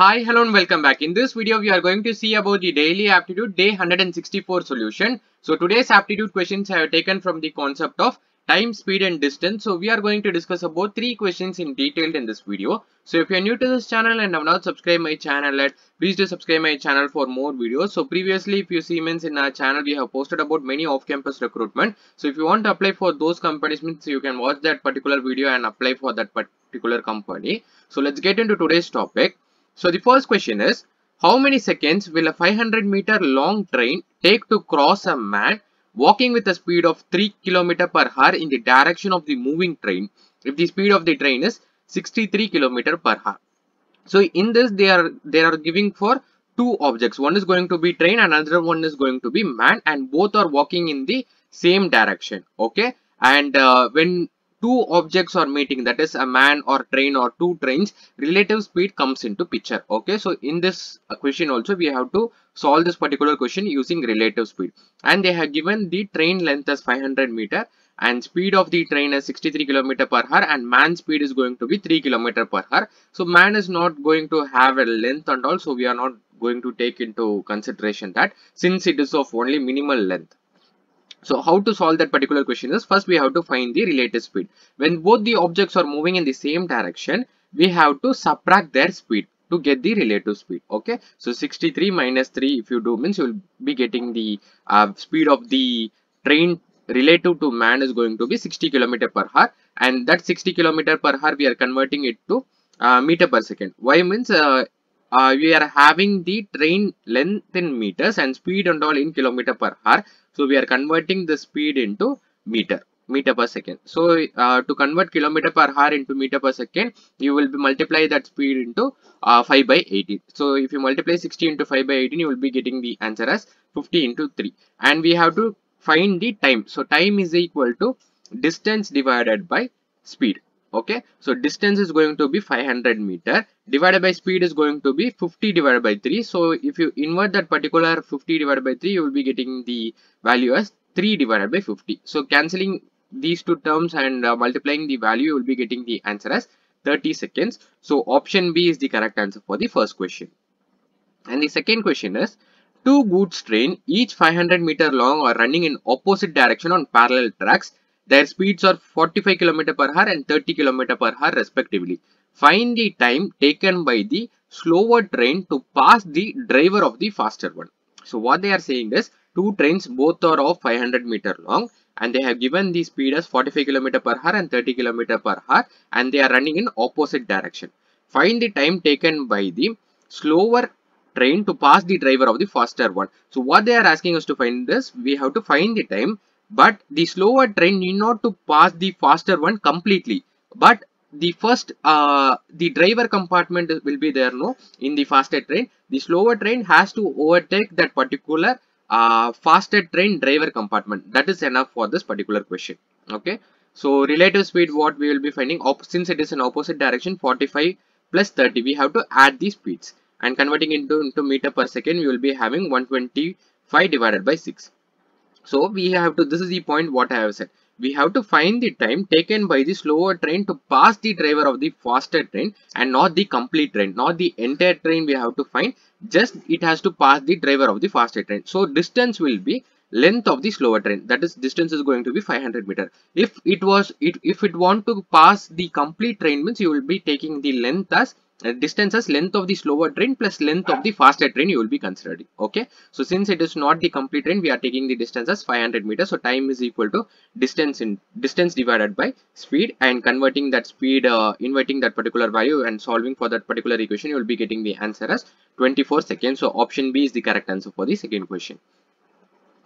Hi, hello and welcome back. In this video, we are going to see about the daily aptitude day 164 solution. So today's aptitude questions I have taken from the concept of time, speed and distance. So we are going to discuss about three questions in detail in this video. So if you are new to this channel and have not subscribed my channel yet, please do subscribe my channel for more videos. So previously, if you see means in our channel, we have posted about many off-campus recruitment. So if you want to apply for those companies you can watch that particular video and apply for that particular company. So let's get into today's topic. So the first question is, how many seconds will a 500 meter long train take to cross a man walking with a speed of 3 km per hour in the direction of the moving train if the speed of the train is 63 km per hour. So in this they are they are giving for two objects. One is going to be train another one is going to be man and both are walking in the same direction. Okay. And uh, when two objects are meeting that is a man or train or two trains relative speed comes into picture okay? So in this question also we have to solve this particular question using relative speed. And they have given the train length as 500 meter and speed of the train is 63 kilometer per hour and man speed is going to be 3 kilometer per hour. So man is not going to have a length and also we are not going to take into consideration that since it is of only minimal length so how to solve that particular question is first we have to find the relative speed. When both the objects are moving in the same direction, we have to subtract their speed to get the relative speed. Okay. So 63 minus 3 if you do means you will be getting the uh, speed of the train relative to man is going to be 60 km per hour and that 60 km per hour we are converting it to uh, meter per second. Why means uh, uh, we are having the train length in meters and speed and all in kilometer per hour. So we are converting the speed into meter meter per second. So uh, to convert kilometer per hour into meter per second, you will be multiply that speed into uh, 5 by 18. So if you multiply 60 into 5 by 18, you will be getting the answer as 50 into 3. And we have to find the time. So time is equal to distance divided by speed okay? So distance is going to be 500 meter. Divided by speed is going to be 50 divided by 3 so if you invert that particular 50 divided by 3 you will be getting the value as 3 divided by 50 so cancelling these two terms and uh, multiplying the value you will be getting the answer as 30 seconds. So option b is the correct answer for the first question. And the second question is two goods train each 500 meter long are running in opposite direction on parallel tracks their speeds are 45 km per hour and 30 km per hour respectively. Find the time taken by the slower train to pass the driver of the faster one. So what they are saying is two trains both are of 500 meter long and they have given the speed as 45 km per hour and 30 km per hour and they are running in opposite direction. Find the time taken by the slower train to pass the driver of the faster one. So what they are asking us to find is we have to find the time but the slower train need not to pass the faster one completely. But the first uh, the driver compartment will be there no? In the faster train. The slower train has to overtake that particular uh, faster train driver compartment. That is enough for this particular question okay? So relative speed what we will be finding? Since it is in opposite direction 45 plus 30 we have to add these speeds. And converting into into meter per second we will be having 125 divided by 6 so we have to, this is the point what I have said. We have to find the time taken by the slower train to pass the driver of the faster train and not the complete train, not the entire train we have to find. Just it has to pass the driver of the faster train. So distance will be length of the slower train that is distance is going to be 500 meter if it was it if it want to pass the complete train means you will be taking the length as distance as length of the slower train plus length of the faster train you will be considering okay? So since it is not the complete train we are taking the distance as 500 meters. So time is equal to distance in distance divided by speed and converting that speed uh, inverting that particular value and solving for that particular equation you will be getting the answer as 24 seconds. So option b is the correct answer for the second question.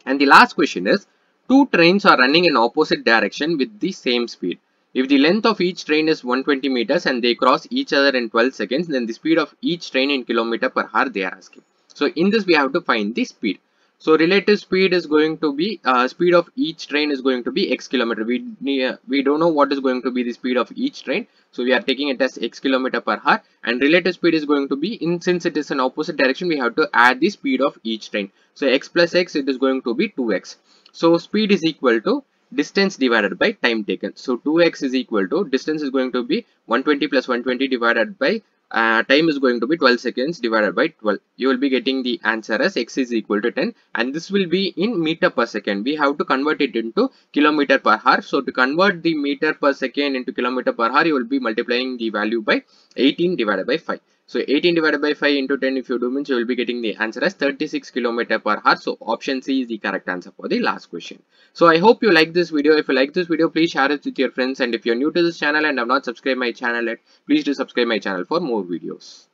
And the last question is two trains are running in opposite direction with the same speed if the length of each train is 120 meters and they cross each other in 12 seconds, then the speed of each train in kilometer per hour they are asking. So in this we have to find the speed. So relative speed is going to be uh, speed of each train is going to be x kilometer. We uh, we don't know what is going to be the speed of each train. So we are taking it as x kilometer per hour and relative speed is going to be in since it is an opposite direction we have to add the speed of each train. So x plus x it is going to be 2x. So speed is equal to distance divided by time taken. So 2x is equal to distance is going to be 120 plus 120 divided by uh, time is going to be 12 seconds divided by 12 you will be getting the answer as x is equal to 10 and this will be in meter per second. We have to convert it into kilometer per hour. So to convert the meter per second into kilometer per hour you will be multiplying the value by 18 divided by 5 so 18 divided by 5 into 10 if you do means you will be getting the answer as 36 km per hour. So option C is the correct answer for the last question. So I hope you like this video. If you like this video, please share it with your friends. And if you're new to this channel and have not subscribed my channel yet, please do subscribe my channel for more videos.